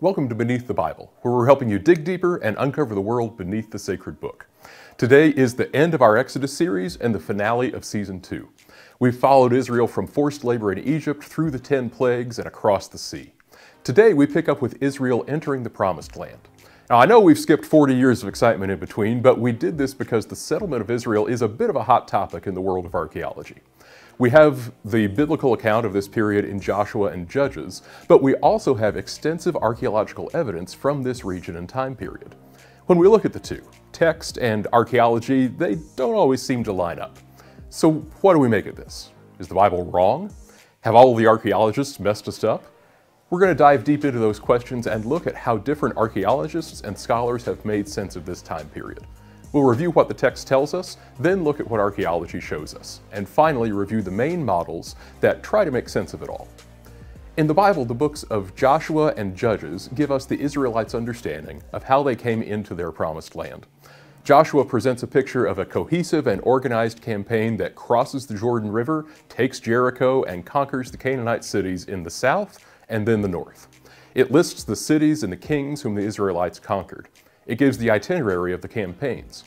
Welcome to Beneath the Bible, where we're helping you dig deeper and uncover the world beneath the sacred book. Today is the end of our Exodus series and the finale of season two. We've followed Israel from forced labor in Egypt through the ten plagues and across the sea. Today we pick up with Israel entering the Promised Land. Now I know we've skipped 40 years of excitement in between, but we did this because the settlement of Israel is a bit of a hot topic in the world of archaeology. We have the biblical account of this period in Joshua and Judges, but we also have extensive archaeological evidence from this region and time period. When we look at the two, text and archaeology, they don't always seem to line up. So what do we make of this? Is the Bible wrong? Have all the archaeologists messed us up? We're going to dive deep into those questions and look at how different archaeologists and scholars have made sense of this time period. We'll review what the text tells us, then look at what archaeology shows us, and finally review the main models that try to make sense of it all. In the Bible, the books of Joshua and Judges give us the Israelites' understanding of how they came into their promised land. Joshua presents a picture of a cohesive and organized campaign that crosses the Jordan River, takes Jericho, and conquers the Canaanite cities in the south and then the north. It lists the cities and the kings whom the Israelites conquered. It gives the itinerary of the campaigns.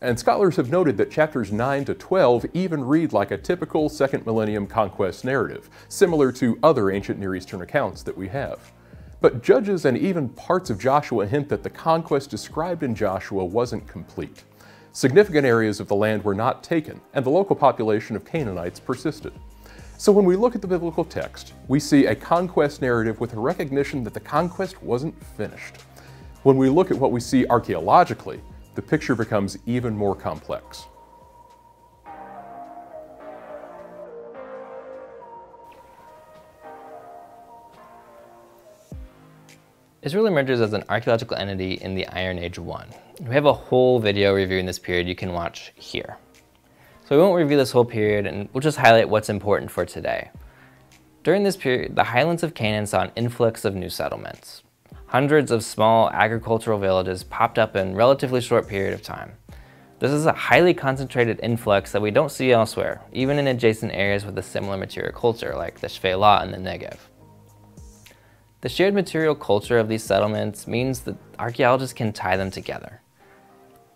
And scholars have noted that chapters 9 to 12 even read like a typical second millennium conquest narrative, similar to other ancient Near Eastern accounts that we have. But Judges and even parts of Joshua hint that the conquest described in Joshua wasn't complete. Significant areas of the land were not taken, and the local population of Canaanites persisted. So when we look at the biblical text, we see a conquest narrative with a recognition that the conquest wasn't finished. When we look at what we see archaeologically, the picture becomes even more complex. Israel emerges as an archaeological entity in the Iron Age 1. We have a whole video reviewing this period you can watch here. So we won't review this whole period and we'll just highlight what's important for today. During this period, the highlands of Canaan saw an influx of new settlements. Hundreds of small agricultural villages popped up in a relatively short period of time. This is a highly concentrated influx that we don't see elsewhere, even in adjacent areas with a similar material culture like the Shfela and the Negev. The shared material culture of these settlements means that archaeologists can tie them together.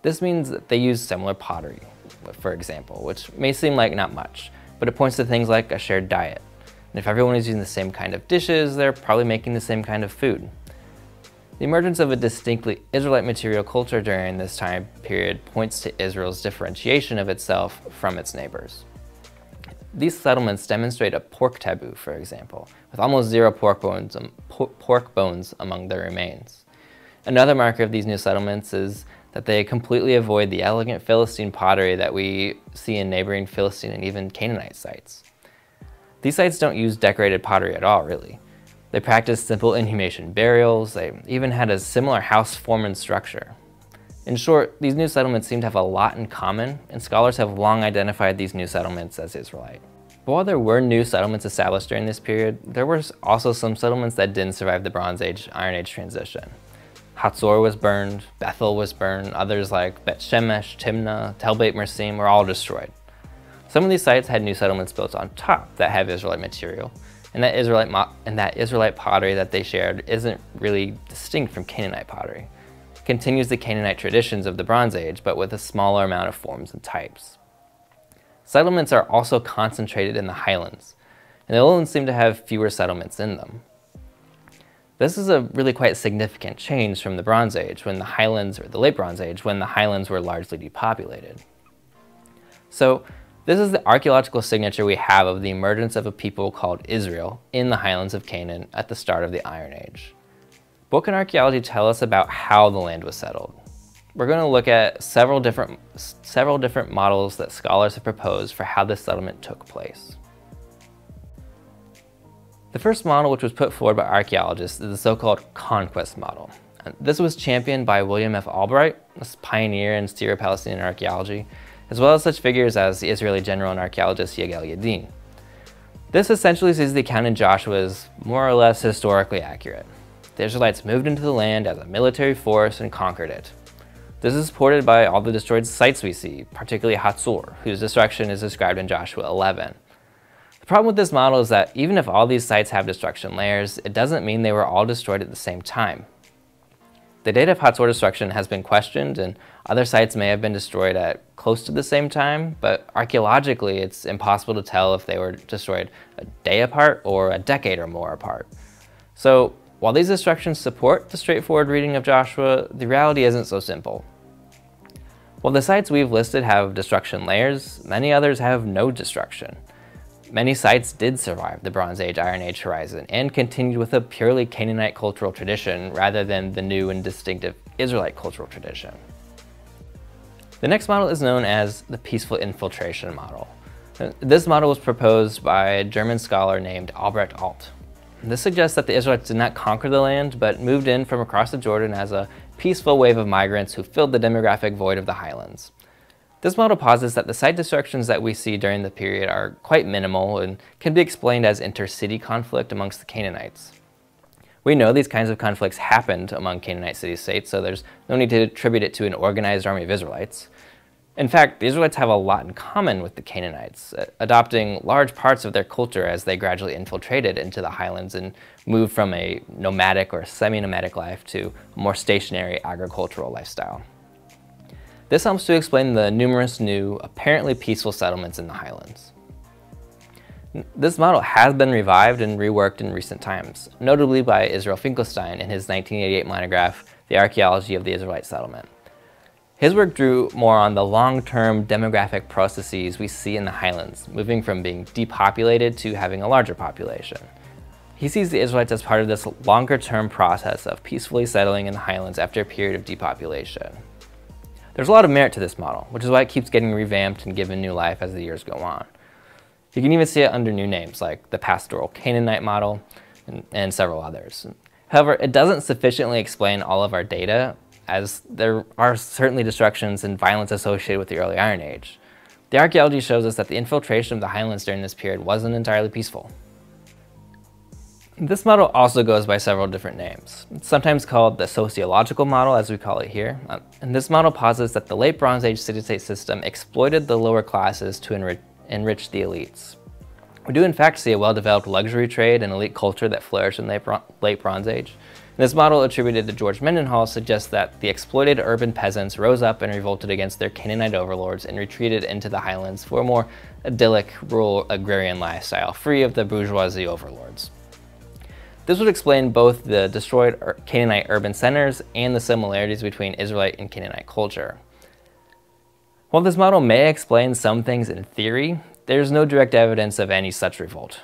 This means that they use similar pottery, for example, which may seem like not much, but it points to things like a shared diet. And if everyone is using the same kind of dishes, they're probably making the same kind of food. The emergence of a distinctly Israelite material culture during this time period points to Israel's differentiation of itself from its neighbors. These settlements demonstrate a pork taboo, for example, with almost zero pork bones, um, pork bones among their remains. Another marker of these new settlements is that they completely avoid the elegant Philistine pottery that we see in neighboring Philistine and even Canaanite sites. These sites don't use decorated pottery at all, really. They practiced simple inhumation burials, they even had a similar house form and structure. In short, these new settlements seem to have a lot in common, and scholars have long identified these new settlements as Israelite. But while there were new settlements established during this period, there were also some settlements that didn't survive the Bronze Age, Iron Age transition. Hatzor was burned, Bethel was burned, others like Bet Shemesh, Timnah, Tel Beit Mirsim were all destroyed. Some of these sites had new settlements built on top that have Israelite material, and that Israelite, and that Israelite pottery that they shared isn't really distinct from Canaanite pottery. It continues the Canaanite traditions of the Bronze Age, but with a smaller amount of forms and types. Settlements are also concentrated in the highlands, and the lowlands seem to have fewer settlements in them. This is a really quite significant change from the Bronze Age, when the highlands, or the late Bronze Age, when the highlands were largely depopulated. So this is the archaeological signature we have of the emergence of a people called Israel in the highlands of Canaan at the start of the Iron Age. Book and archaeology tell us about how the land was settled. We're going to look at several different, several different models that scholars have proposed for how this settlement took place. The first model which was put forward by archaeologists is the so-called conquest model. This was championed by William F. Albright, a pioneer in Syro-Palestinian archaeology, as well as such figures as the Israeli general and archaeologist Yigal Yadin. This essentially sees the account in Joshua as more or less historically accurate. The Israelites moved into the land as a military force and conquered it. This is supported by all the destroyed sites we see, particularly Hatzor, whose destruction is described in Joshua 11. The problem with this model is that even if all these sites have destruction layers, it doesn't mean they were all destroyed at the same time. The date of Hatzor destruction has been questioned and other sites may have been destroyed at close to the same time, but archaeologically it's impossible to tell if they were destroyed a day apart or a decade or more apart. So while these destructions support the straightforward reading of Joshua, the reality isn't so simple. While the sites we've listed have destruction layers, many others have no destruction. Many sites did survive the Bronze Age Iron Age horizon and continued with a purely Canaanite cultural tradition rather than the new and distinctive Israelite cultural tradition. The next model is known as the peaceful infiltration model. This model was proposed by a German scholar named Albrecht Alt. This suggests that the Israelites did not conquer the land, but moved in from across the Jordan as a peaceful wave of migrants who filled the demographic void of the highlands. This model posits that the site destructions that we see during the period are quite minimal and can be explained as inter-city conflict amongst the Canaanites. We know these kinds of conflicts happened among Canaanite city-states, so there's no need to attribute it to an organized army of Israelites. In fact, the Israelites have a lot in common with the Canaanites, uh, adopting large parts of their culture as they gradually infiltrated into the highlands and moved from a nomadic or semi-nomadic life to a more stationary agricultural lifestyle. This helps to explain the numerous new, apparently peaceful settlements in the highlands. This model has been revived and reworked in recent times, notably by Israel Finkelstein in his 1988 monograph, The Archaeology of the Israelite Settlement. His work drew more on the long-term demographic processes we see in the highlands, moving from being depopulated to having a larger population. He sees the Israelites as part of this longer-term process of peacefully settling in the highlands after a period of depopulation. There's a lot of merit to this model, which is why it keeps getting revamped and given new life as the years go on. You can even see it under new names like the pastoral Canaanite model and, and several others. However, it doesn't sufficiently explain all of our data as there are certainly destructions and violence associated with the early Iron Age. The archaeology shows us that the infiltration of the highlands during this period wasn't entirely peaceful. This model also goes by several different names. It's sometimes called the sociological model, as we call it here. Uh, and this model posits that the late Bronze Age city-state system exploited the lower classes to enrich, enrich the elites. We do in fact see a well-developed luxury trade and elite culture that flourished in the late Bronze Age. And this model attributed to George Mendenhall suggests that the exploited urban peasants rose up and revolted against their Canaanite overlords and retreated into the highlands for a more idyllic rural agrarian lifestyle, free of the bourgeoisie overlords. This would explain both the destroyed Canaanite urban centers and the similarities between Israelite and Canaanite culture. While this model may explain some things in theory, there's no direct evidence of any such revolt.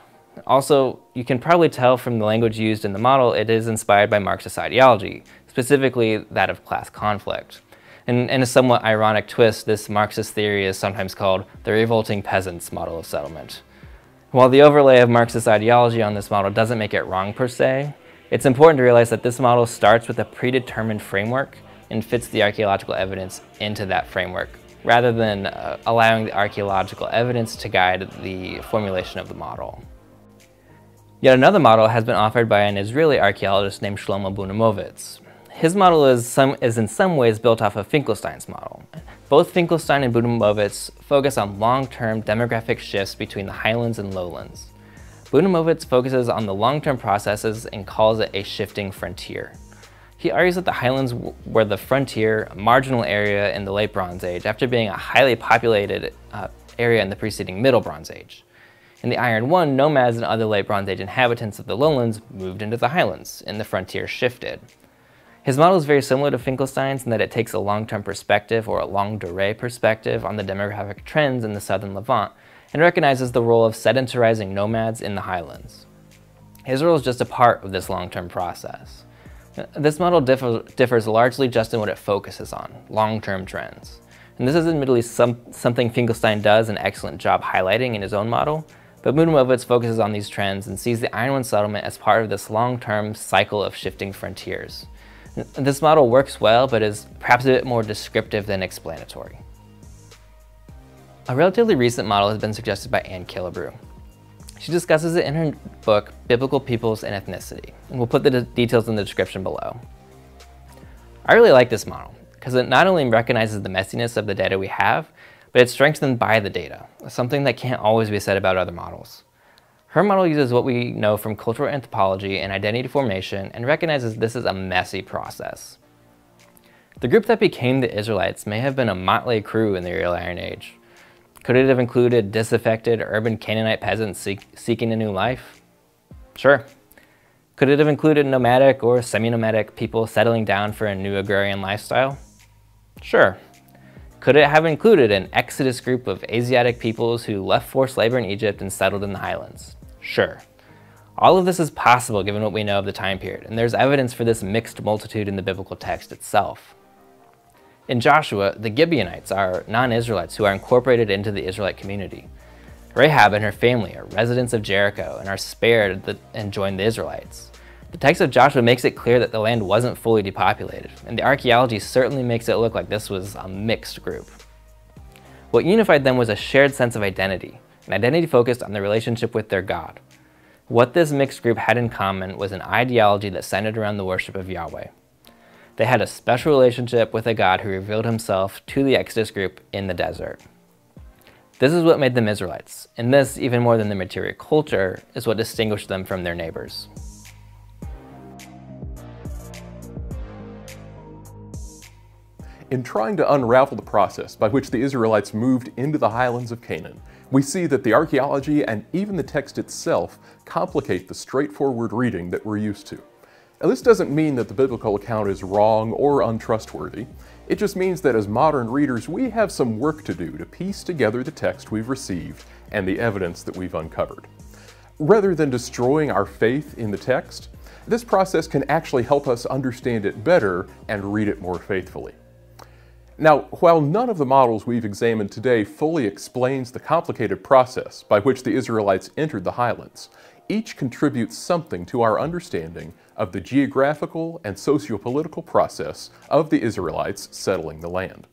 Also, you can probably tell from the language used in the model it is inspired by Marxist ideology, specifically that of class conflict. And in a somewhat ironic twist, this Marxist theory is sometimes called the revolting peasants model of settlement. While the overlay of Marxist ideology on this model doesn't make it wrong per se, it's important to realize that this model starts with a predetermined framework and fits the archaeological evidence into that framework, rather than uh, allowing the archaeological evidence to guide the formulation of the model. Yet another model has been offered by an Israeli archaeologist named Shlomo Bunimovitz. His model is, some, is in some ways built off of Finkelstein's model. Both Finkelstein and Bunimovitz focus on long-term demographic shifts between the highlands and lowlands. Bunimovitz focuses on the long-term processes and calls it a shifting frontier. He argues that the highlands were the frontier, marginal area in the late Bronze Age after being a highly populated uh, area in the preceding Middle Bronze Age. In the Iron One, nomads and other late Bronze Age inhabitants of the lowlands moved into the highlands, and the frontier shifted. His model is very similar to Finkelstein's in that it takes a long-term perspective or a longue durée perspective on the demographic trends in the southern Levant and recognizes the role of sedentarizing nomads in the highlands. Israel is just a part of this long-term process. This model differ, differs largely just in what it focuses on, long-term trends. And this is admittedly some, something Finkelstein does an excellent job highlighting in his own model, but Bunimovitz focuses on these trends and sees the One settlement as part of this long-term cycle of shifting frontiers. This model works well, but is perhaps a bit more descriptive than explanatory. A relatively recent model has been suggested by Ann Killebrew. She discusses it in her book, Biblical Peoples and Ethnicity, and we'll put the details in the description below. I really like this model, because it not only recognizes the messiness of the data we have, but it's strengthened by the data, something that can't always be said about other models. Her model uses what we know from cultural anthropology and identity formation and recognizes this is a messy process. The group that became the Israelites may have been a motley crew in the Early Iron Age. Could it have included disaffected urban Canaanite peasants seek, seeking a new life? Sure. Could it have included nomadic or semi-nomadic people settling down for a new agrarian lifestyle? Sure. Could it have included an exodus group of Asiatic peoples who left forced labor in Egypt and settled in the highlands? Sure. All of this is possible given what we know of the time period, and there's evidence for this mixed multitude in the biblical text itself. In Joshua, the Gibeonites are non-Israelites who are incorporated into the Israelite community. Rahab and her family are residents of Jericho and are spared the, and join the Israelites. The text of Joshua makes it clear that the land wasn't fully depopulated, and the archaeology certainly makes it look like this was a mixed group. What unified them was a shared sense of identity, an identity focused on their relationship with their God. What this mixed group had in common was an ideology that centered around the worship of Yahweh. They had a special relationship with a God who revealed himself to the Exodus group in the desert. This is what made them Israelites, and this, even more than their material culture, is what distinguished them from their neighbors. In trying to unravel the process by which the Israelites moved into the highlands of Canaan, we see that the archaeology and even the text itself complicate the straightforward reading that we're used to. Now, this doesn't mean that the biblical account is wrong or untrustworthy. It just means that as modern readers, we have some work to do to piece together the text we've received and the evidence that we've uncovered. Rather than destroying our faith in the text, this process can actually help us understand it better and read it more faithfully. Now, while none of the models we've examined today fully explains the complicated process by which the Israelites entered the highlands, each contributes something to our understanding of the geographical and socio-political process of the Israelites settling the land.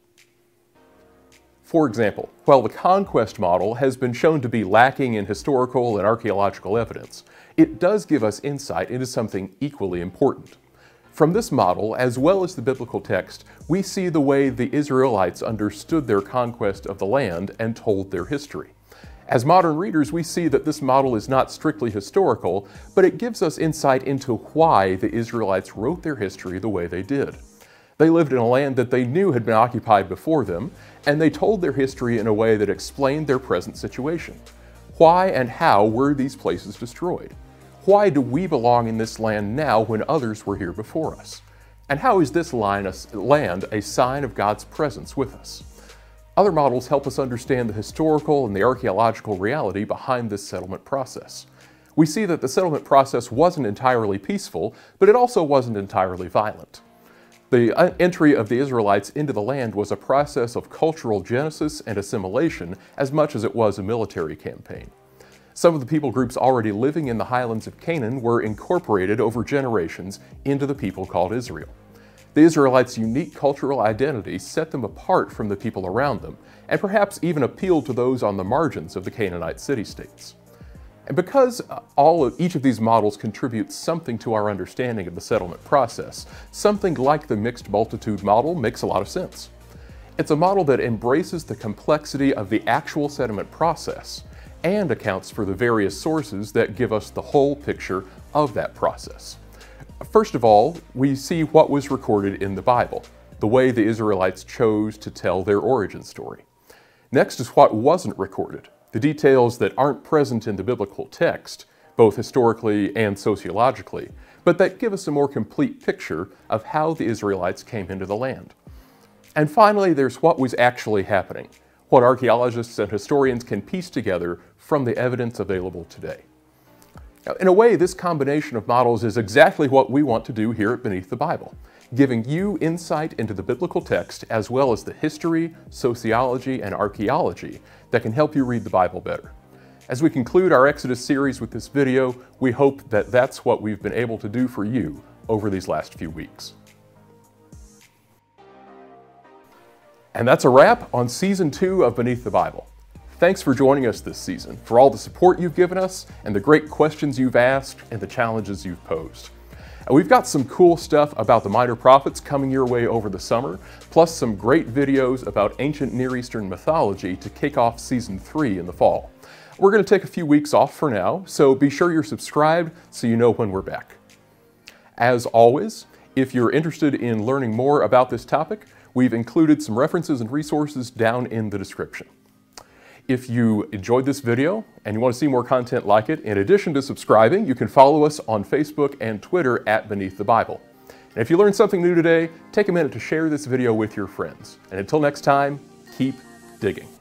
For example, while the conquest model has been shown to be lacking in historical and archaeological evidence, it does give us insight into something equally important. From this model, as well as the biblical text, we see the way the Israelites understood their conquest of the land and told their history. As modern readers, we see that this model is not strictly historical, but it gives us insight into why the Israelites wrote their history the way they did. They lived in a land that they knew had been occupied before them, and they told their history in a way that explained their present situation. Why and how were these places destroyed? Why do we belong in this land now when others were here before us? And how is this land a sign of God's presence with us? Other models help us understand the historical and the archaeological reality behind this settlement process. We see that the settlement process wasn't entirely peaceful, but it also wasn't entirely violent. The uh, entry of the Israelites into the land was a process of cultural genesis and assimilation as much as it was a military campaign. Some of the people groups already living in the highlands of Canaan were incorporated over generations into the people called Israel. The Israelites' unique cultural identity set them apart from the people around them, and perhaps even appealed to those on the margins of the Canaanite city-states. And because uh, all of each of these models contributes something to our understanding of the settlement process, something like the mixed multitude model makes a lot of sense. It's a model that embraces the complexity of the actual settlement process and accounts for the various sources that give us the whole picture of that process. First of all, we see what was recorded in the Bible, the way the Israelites chose to tell their origin story. Next is what wasn't recorded, the details that aren't present in the biblical text, both historically and sociologically, but that give us a more complete picture of how the Israelites came into the land. And finally, there's what was actually happening, what archaeologists and historians can piece together from the evidence available today. Now, in a way, this combination of models is exactly what we want to do here at Beneath the Bible, giving you insight into the biblical text as well as the history, sociology, and archaeology that can help you read the Bible better. As we conclude our Exodus series with this video, we hope that that's what we've been able to do for you over these last few weeks. And that's a wrap on Season 2 of Beneath the Bible. Thanks for joining us this season, for all the support you've given us, and the great questions you've asked, and the challenges you've posed. And we've got some cool stuff about the minor prophets coming your way over the summer, plus some great videos about ancient Near Eastern mythology to kick off season three in the fall. We're going to take a few weeks off for now, so be sure you're subscribed so you know when we're back. As always, if you're interested in learning more about this topic, we've included some references and resources down in the description. If you enjoyed this video and you want to see more content like it, in addition to subscribing, you can follow us on Facebook and Twitter at Beneath the Bible. And if you learned something new today, take a minute to share this video with your friends. And until next time, keep digging.